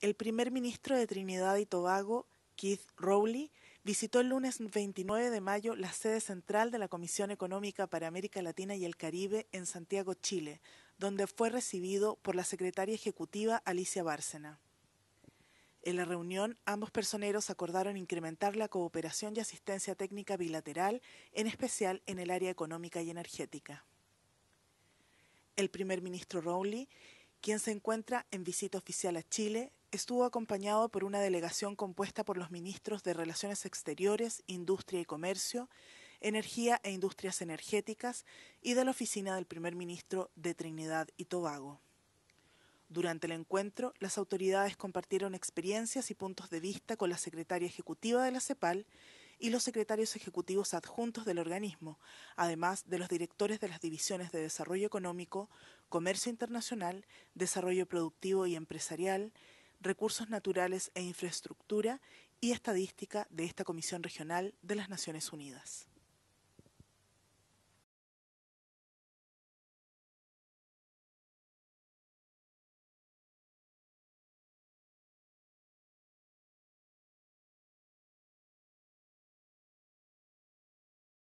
El primer ministro de Trinidad y Tobago, Keith Rowley, visitó el lunes 29 de mayo la sede central de la Comisión Económica para América Latina y el Caribe en Santiago, Chile, donde fue recibido por la secretaria ejecutiva Alicia Bárcena. En la reunión, ambos personeros acordaron incrementar la cooperación y asistencia técnica bilateral, en especial en el área económica y energética. El primer ministro Rowley, quien se encuentra en visita oficial a Chile, estuvo acompañado por una delegación compuesta por los ministros de Relaciones Exteriores, Industria y Comercio, Energía e Industrias Energéticas y de la oficina del primer ministro de Trinidad y Tobago. Durante el encuentro, las autoridades compartieron experiencias y puntos de vista con la secretaria ejecutiva de la CEPAL y los secretarios ejecutivos adjuntos del organismo, además de los directores de las divisiones de Desarrollo Económico, Comercio Internacional, Desarrollo Productivo y Empresarial, Recursos Naturales e Infraestructura y Estadística de esta Comisión Regional de las Naciones Unidas.